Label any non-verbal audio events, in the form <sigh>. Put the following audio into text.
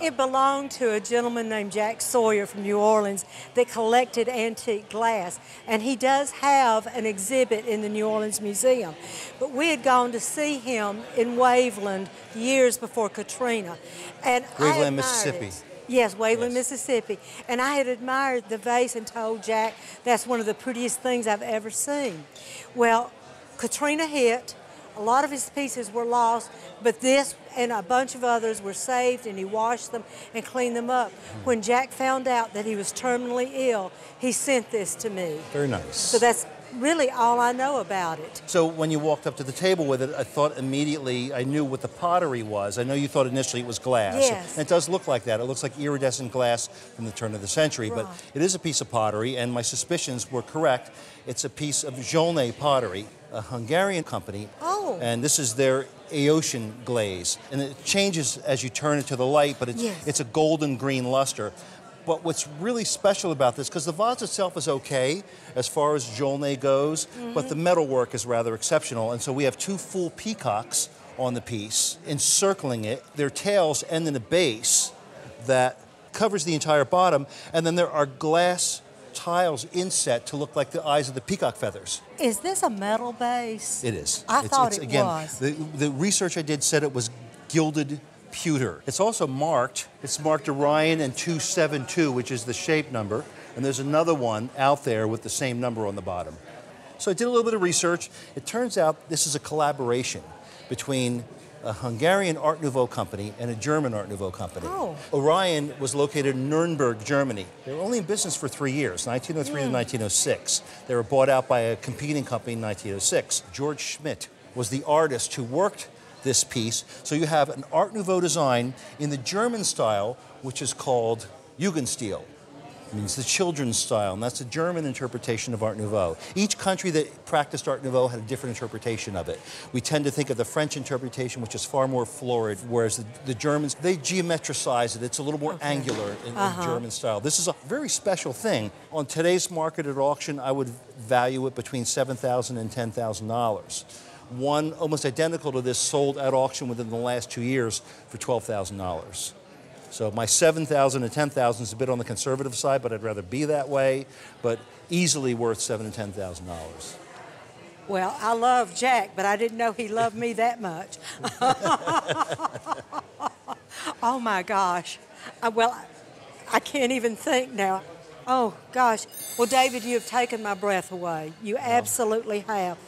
It belonged to a gentleman named Jack Sawyer from New Orleans that collected antique glass, and he does have an exhibit in the New Orleans Museum. But we had gone to see him in Waveland years before Katrina, and I Waveland, Mississippi. it. Yes, Waveland, Yes. Mississippi. And I had admired the vase and told Jack that's one of the prettiest things I've ever seen. Well, Katrina hit. A lot of his pieces were lost, but this and a bunch of others were saved, and he washed them and cleaned them up. Hmm. When Jack found out that he was terminally ill, he sent this to me. Very nice. So that's really all I know about it. So when you walked up to the table with it, I thought immediately I knew what the pottery was. I know you thought initially it was glass. Yes. And it does look like that. It looks like iridescent glass from the turn of the century, but it is a piece of pottery, and my suspicions were correct. It's a piece of Zsolnay pottery, a Hungarian company. Oh. And this is their eosin glaze. And it changes as you turn it to the light, but it's, Yes. it's a golden green luster. But what's really special about this, because the vase itself is okay as far as Zsolnay goes, but the mm-hmm. metalwork is rather exceptional. And so we have two full peacocks on the piece encircling it. Their tails end in a base that covers the entire bottom, and then there are glass tiles inset to look like the eyes of the peacock feathers. Is this a metal base? It is. I It's- thought it's, it again, was. The, the research I did said it was gilded pewter. It's also marked. It's marked Orion and 272, which is the shape number. And there's another one out there with the same number on the bottom. So I did a little bit of research. It turns out this is a collaboration between a Hungarian Art Nouveau company and a German Art Nouveau company. Oh. Orion was located in Nuremberg, Germany. They were only in business for three years, 1903 to hmm. 1906. They were bought out by a competing company in 1906. George Schmidt was the artist who worked this piece. So you have an Art Nouveau design in the German style, which is called Jugendstil. It means the children's style, and that's a German interpretation of Art Nouveau. Each country that practiced Art Nouveau had a different interpretation of it. We tend to think of the French interpretation, which is far more florid, whereas the, the Germans, they geometricize it. It's a little more angular in, in uh-huh. German style. This is a very special thing. On today's market at auction, I would value it between $7,000 and $10,000. One almost identical to this sold at auction within the last two years for $12,000. So my 7,000 to 10,000 is a bit on the conservative side, but I'd rather be that way, but easily worth seven to $10,000. Well, I love Jack, but I didn't know he loved me that much. <laughs> oh my gosh. I, well, I can't even think now. Oh gosh. Well, David, you have taken my breath away. You absolutely have.